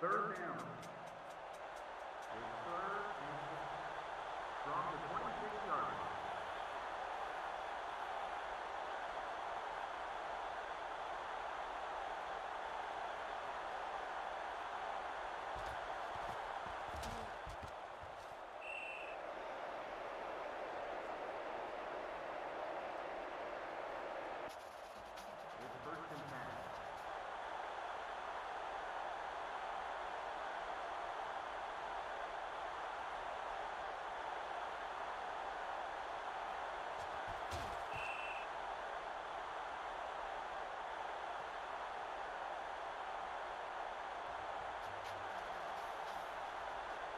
Third down. It's third and six. From the 26-yard line. It's first and 10.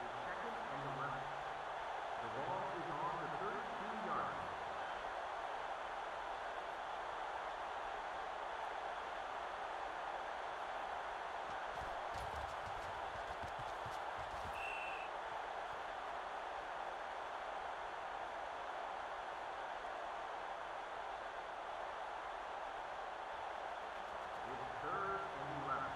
It's second and 11. The ball is on the 32-yard line. It's third and 11.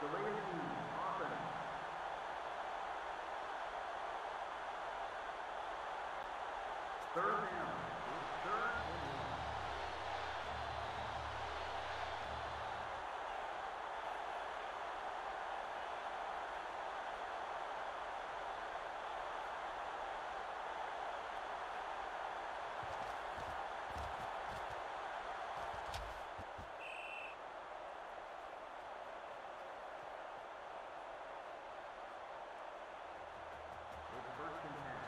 Delaney, offense. Third down. It's third and one. It's first and ten.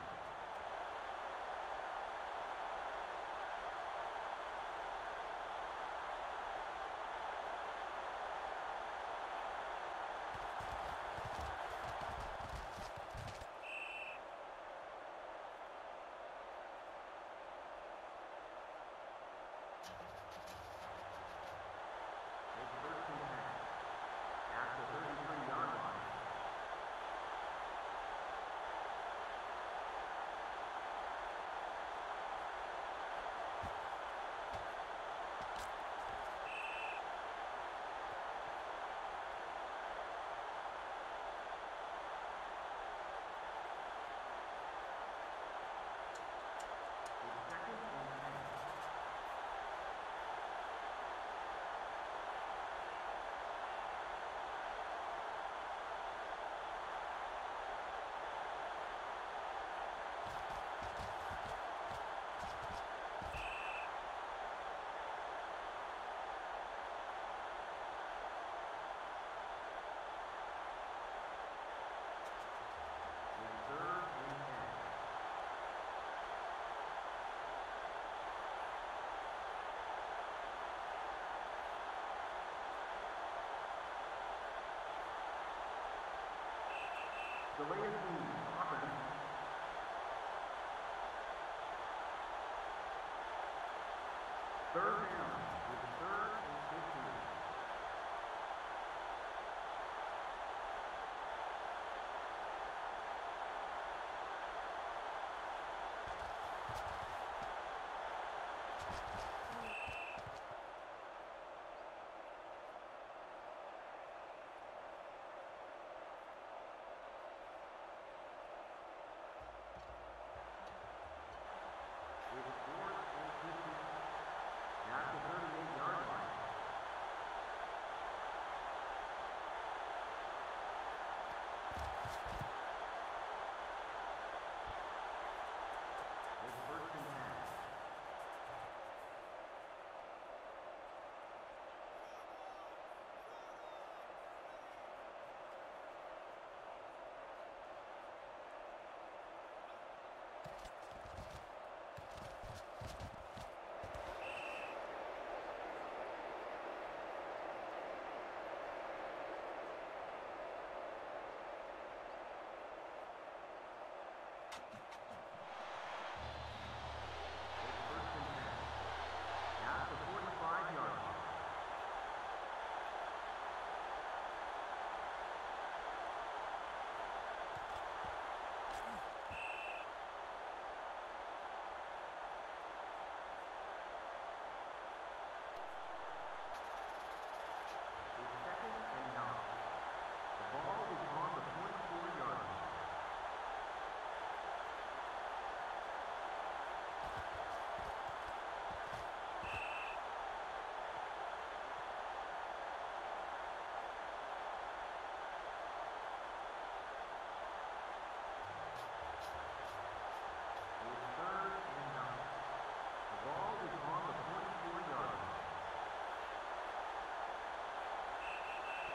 It's first and ten. At the 33-yard line. It's second and ten. It's third and ten. Delaney, offense. Third down.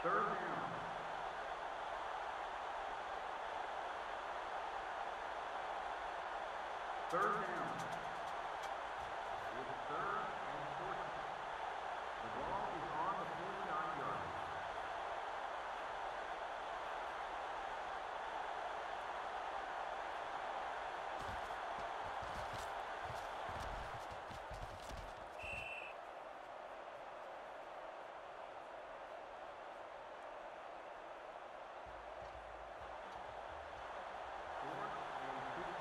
Third down. Third down. It's third and 14. The ball is on the 49 yard line. Fourth and two.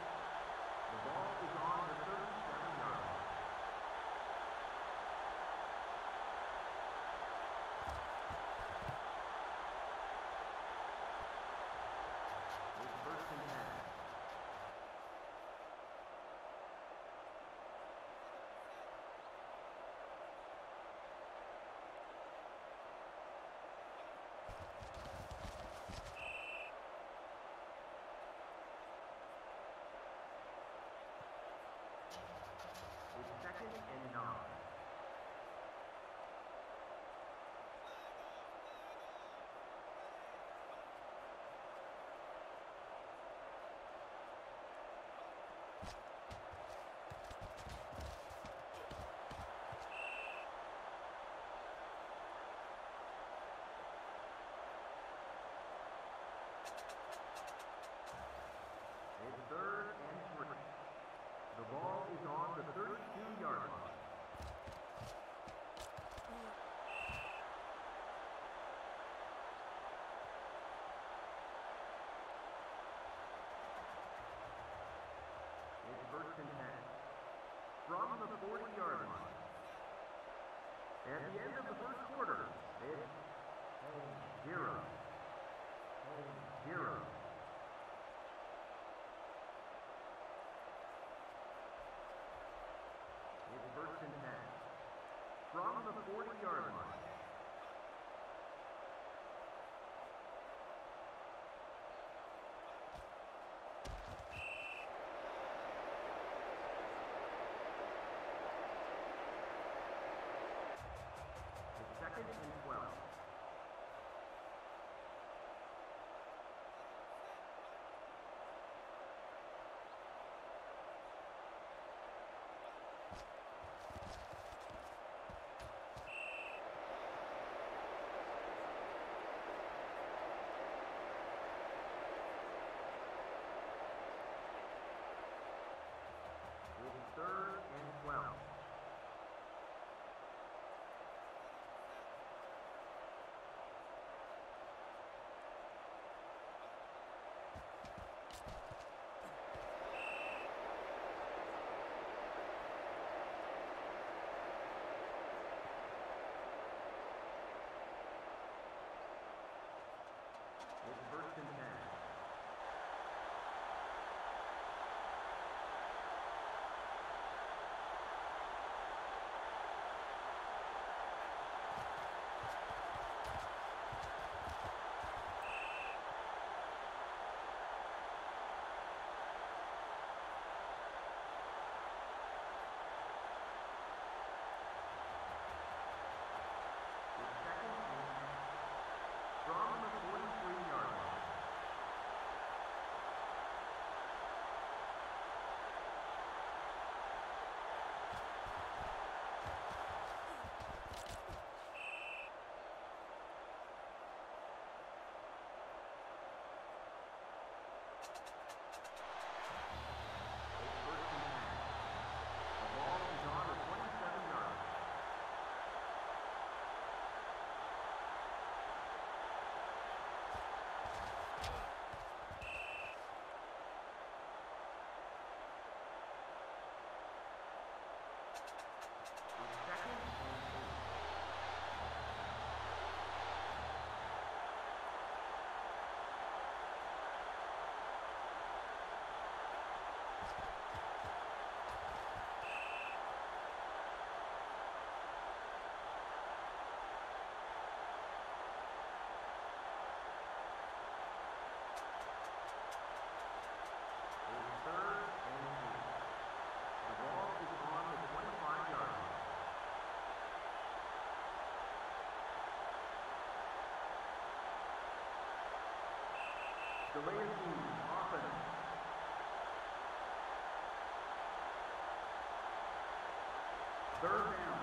The ball is on the 37 yard line. It's first and 10. It's and three. The ball is on the 32 yard line. It's first and 10. From the 40-yard line. At the end of the first quarter, it's 0. 0. Delancey, offense. Third down.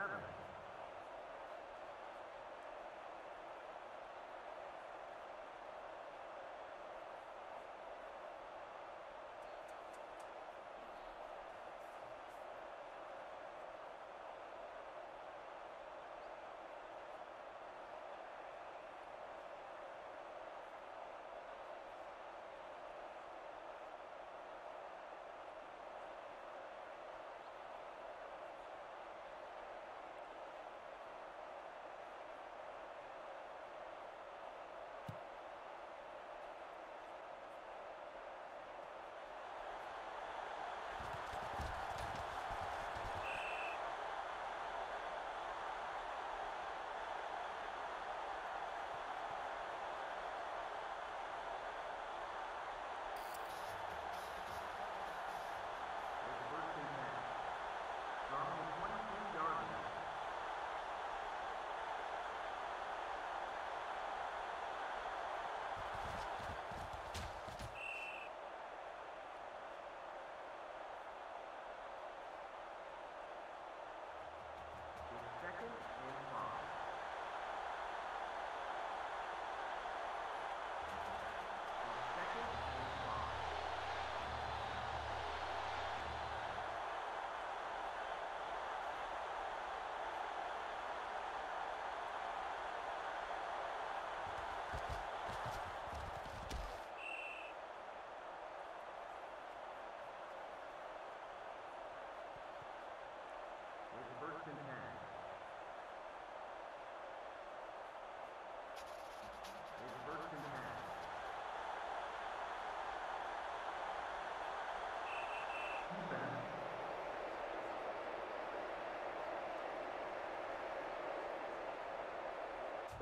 seven.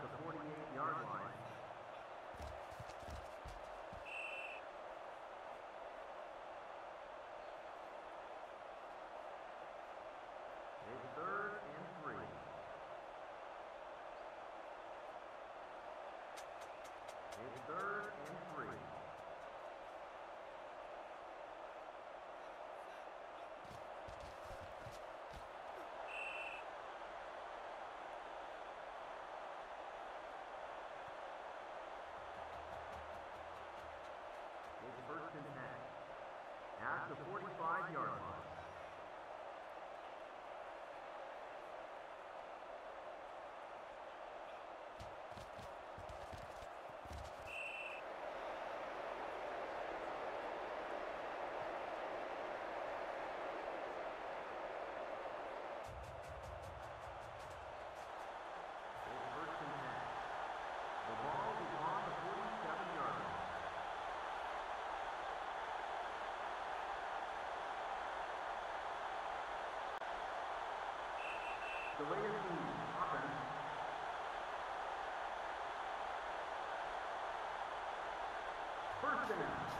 the 48-yard line. It's third and three. It's third The way team. Offense. First down.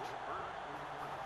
Bird.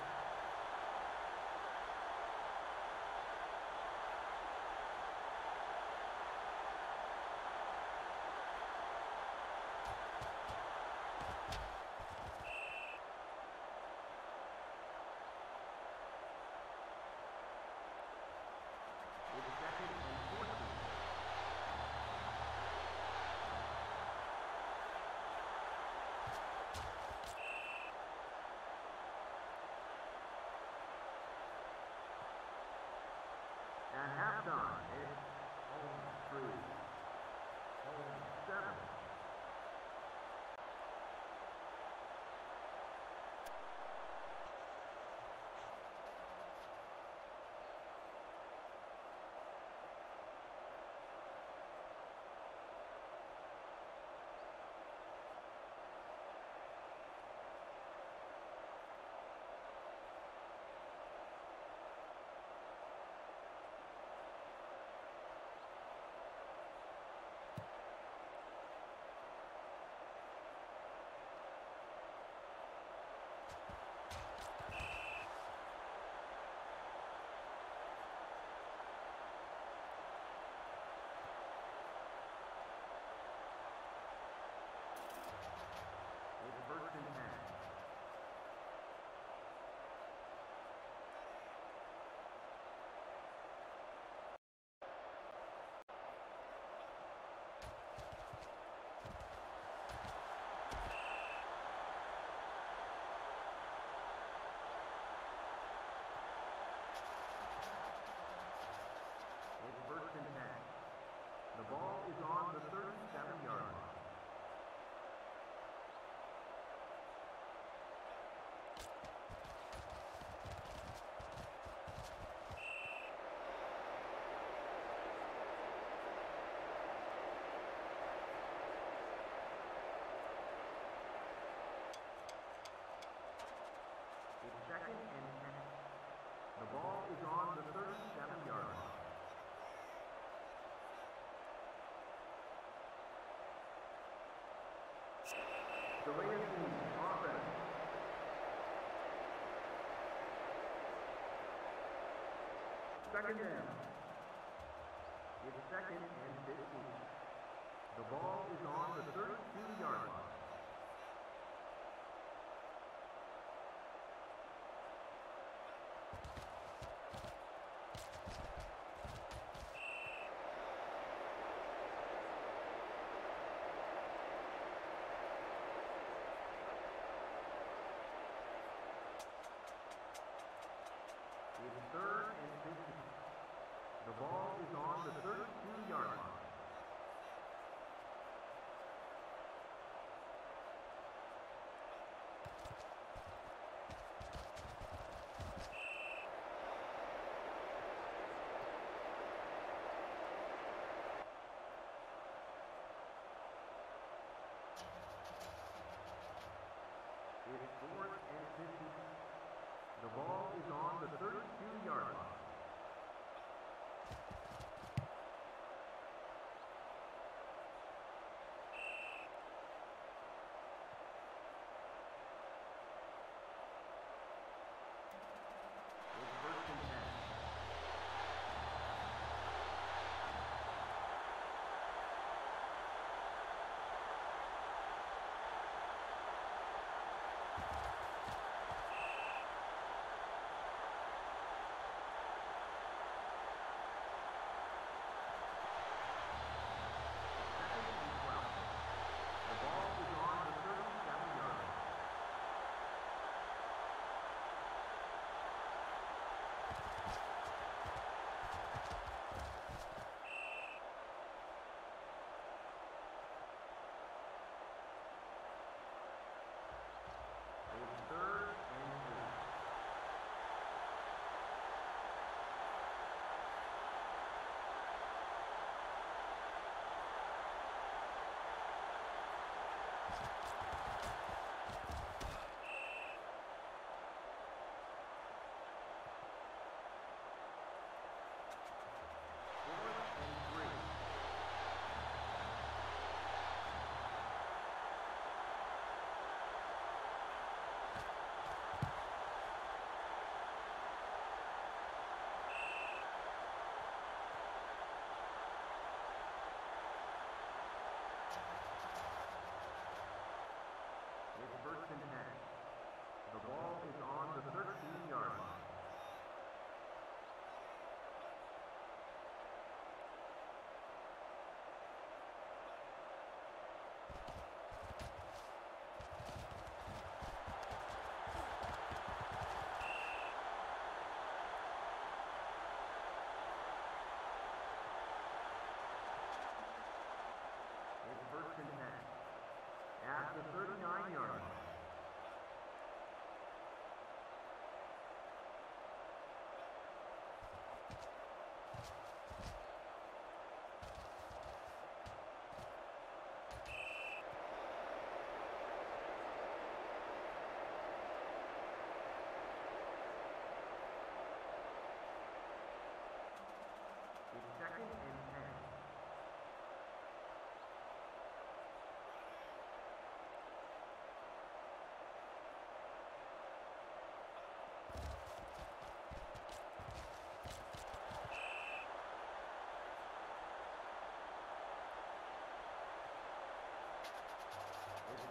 second and 10. The ball is on the 37-yard line. The Raiders offense. Second down. It's second and 15. The ball is on the 32-yard line. It's third and 15. The ball is on the 32-yard line.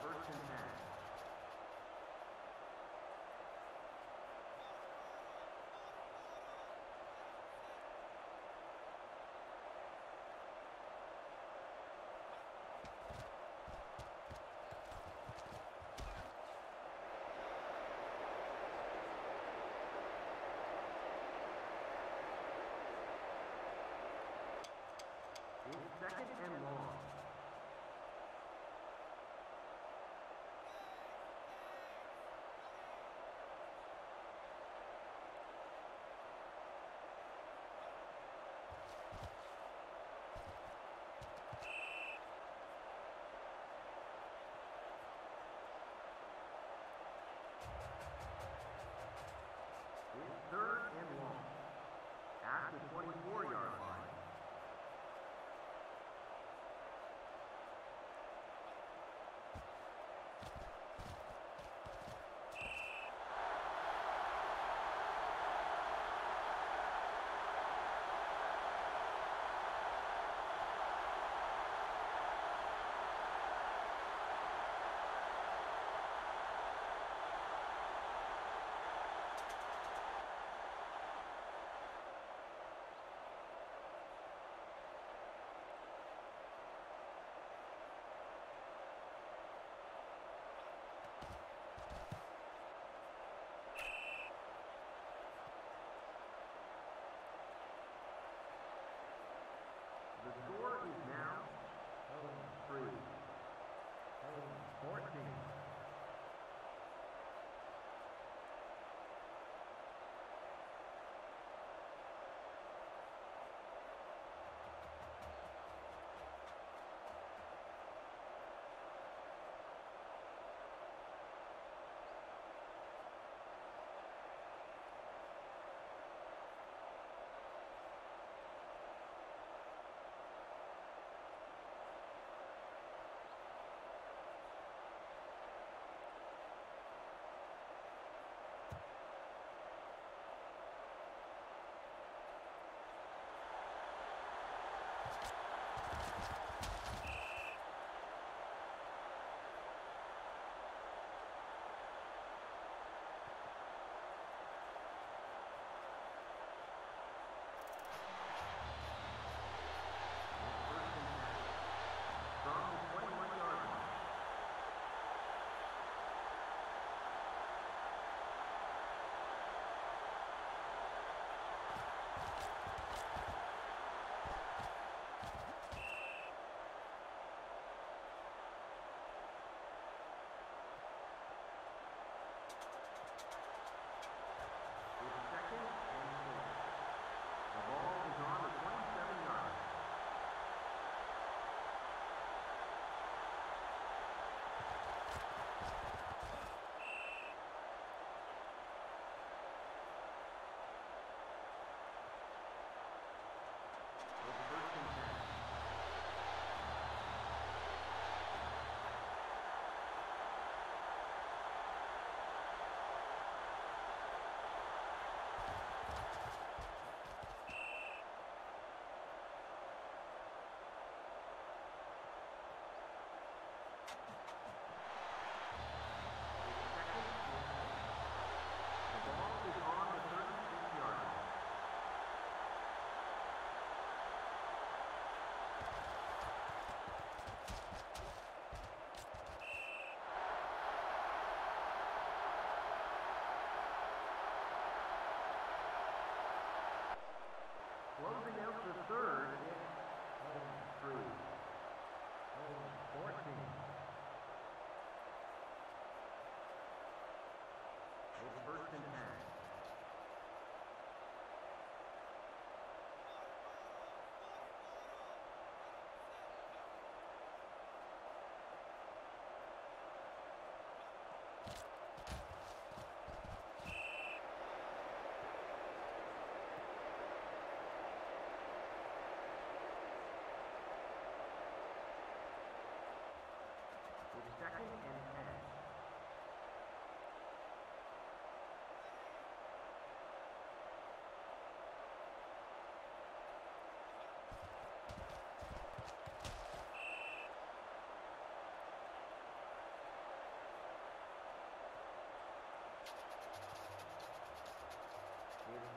First and 10. Second and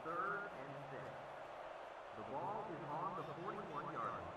third and six. The ball is on the 41-yard line.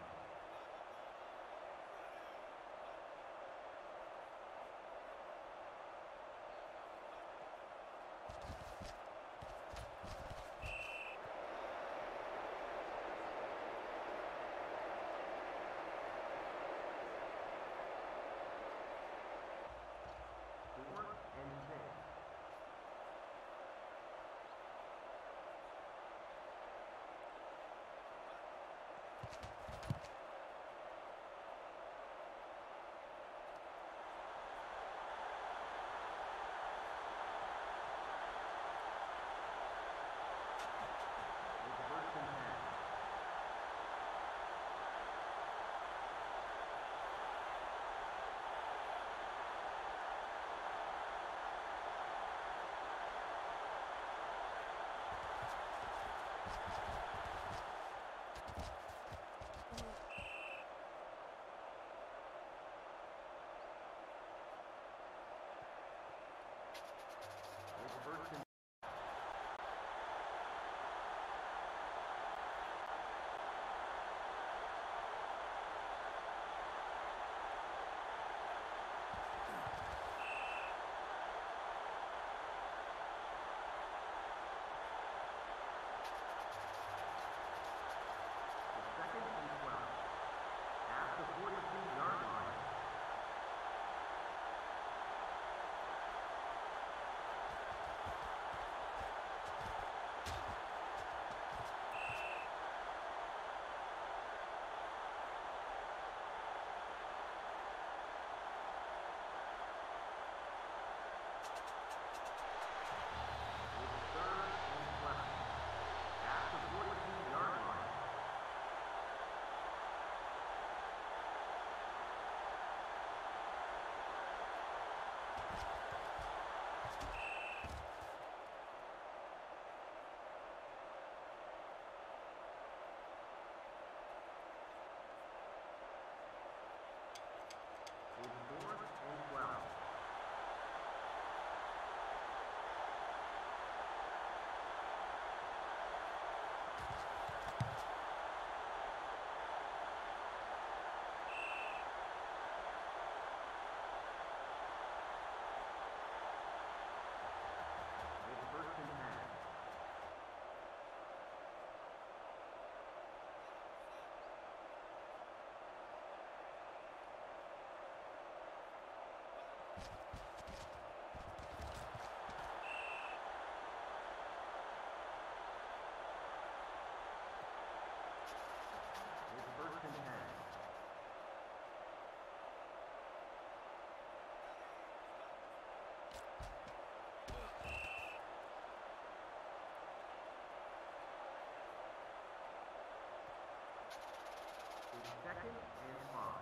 Second and five.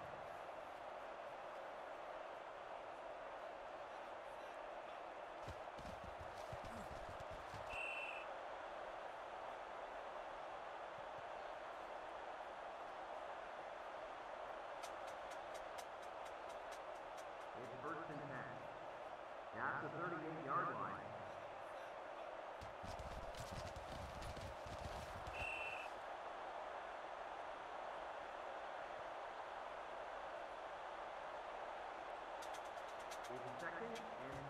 It's first and ten. Now at the 38-yard line. Total tackle and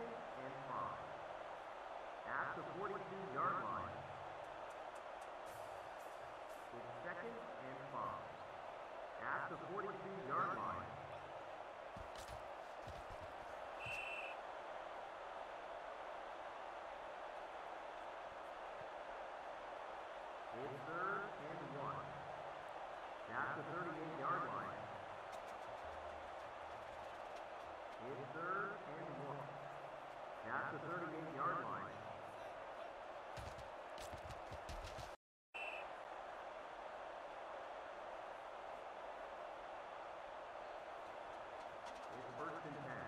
second and five. At the 42-yard line. It's second and five. At the 42-yard line. It's third and one. At the 38-yard line. It's third. At the 38-yard line. It's first and ten.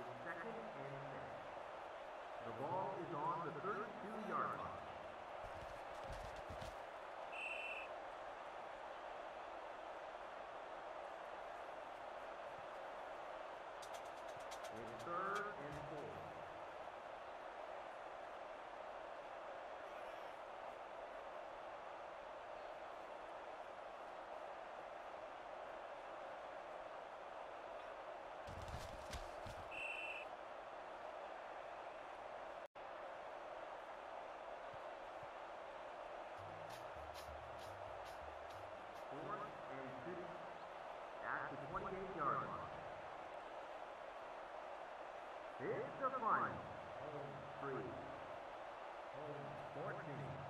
It's second and six. The ball is on the 32-yard line. It's third and four. Fourth and two at the 28-yard line. It's the final. Home three. Home 14.